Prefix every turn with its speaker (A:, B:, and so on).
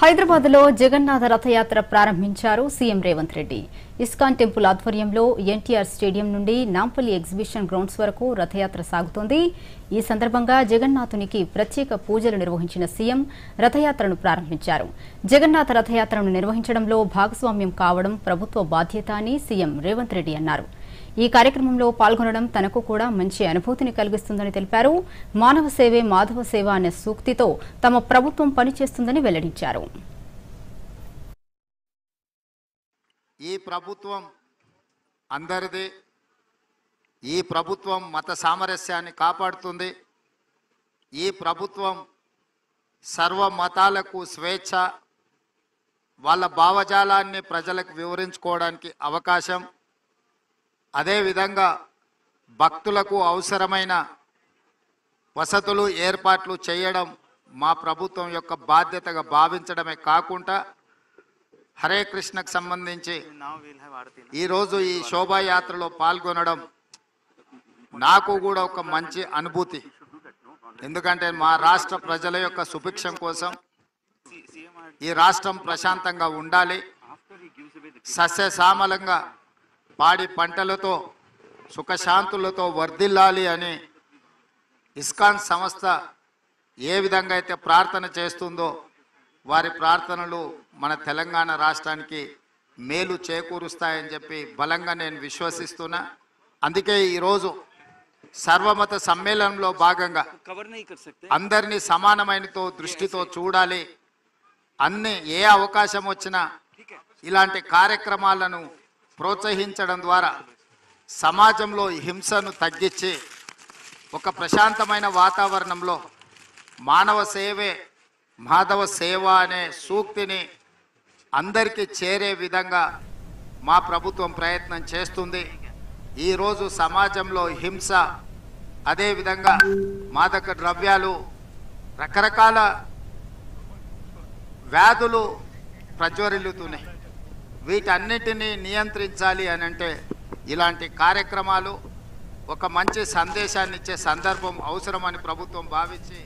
A: హైదరాబాద్లో జగన్నాథ రథయాత్ర ప్రారంభించారు CM Revanth Reddy. ISKCON temple ఆధ్వర్యంలో ఎన్టీఆర్ స్టేడియం నుండి నాంపల్లి ఎగ్జిబిషన్ గ్రౌండ్స్ వరకు రథయాత్ర సాగుతోంది. ఈ సందర్భంగా జగన్నాథునికి ప్రత్యేక పూజలు నిర్వహించిన సీఎం రథయాత్రను ప్రారంభించారు. జగన్నాథ రథయాత్రను నిర్వహించడంలో భాగస్వామ్యం కావడం ప్రభుత్వ బాధ్యత అని సీఎం రేవంత్ రెడ్డి అన్నారు. ఈ కార్యక్రమంలో పాల్గొనడం తనకు కూడా మంచి అనుభూతిని కలిగిస్తుందని తెలిపారు. మానవ సేవే మాధవ సేవ అనే సూక్తితో తమ ప్రభుత్వం పనిచేస్తుందని వెల్లడించారు.
B: ఈ ప్రభుత్వం అందరిది ఈ ప్రభుత్వం మత సామరస్యాన్ని కాపాడుతుంది. ఈ ప్రభుత్వం సర్వ మతాలకు స్వేచ్ఛ వాళ్ళ భావజాలాన్ని ప్రజలకు వివరించుకోవడానికి అవకాశం అదేవిధంగా భక్తులకు అవసరమైన వసతులు ఏర్పాట్లు చేయడం మా ప్రభుత్వం యొక్క బాధ్యతగా భావించడమే కాకుండా హరే కృష్ణకు సంబంధించి ఈరోజు ఈ శోభాయాత్రలో పాల్గొనడం నాకు కూడా ఒక మంచి అనుభూతి. ఎందుకంటే మా రాష్ట్ర ప్రజల యొక్క సుభిక్షం కోసం ఈ రాష్ట్రం ప్రశాంతంగా ఉండాలి. సస్యశ్యామలంగా పాడి పంటలతో సుఖశాంతులతో వర్ధిల్లాలి అని ఇస్కాన్ సంస్థ ఏ విధంగా అయితే ప్రార్థన చేస్తుందో వారి ప్రార్థనలు మన తెలంగాణ రాష్ట్రానికి మేలు చేకూరుస్తాయని చెప్పి బలంగా నేను విశ్వసిస్తున్నా. అందుకే ఈరోజు సర్వమత సమ్మేళనంలో భాగంగా అందరినీ సమానమైనతో దృష్టితో చూడాలి. అన్ని ఏ అవకాశం వచ్చినా ఇలాంటి కార్యక్రమాలను ప్రోత్సహించడం ద్వారా సమాజంలో హింసను తగ్గించి ఒక ప్రశాంతమైన వాతావరణంలో మానవ సేవే మాధవ సేవ అనే సూక్తిని అందరికీ చేరే విధంగా మా ప్రభుత్వం ప్రయత్నం చేస్తుంది. ఈరోజు సమాజంలో హింస అదేవిధంగా మాదక ద్రవ్యాలు రకరకాల వ్యాధులు ప్రజ్వరిల్లుతున్నాయి. వీటన్నిటినీ నియంత్రించాలి అని అంటే ఇలాంటి కార్యక్రమాలు ఒక మంచి సందేశాన్ని ఇచ్చే సందర్భం అవసరమని ప్రభుత్వం భావించి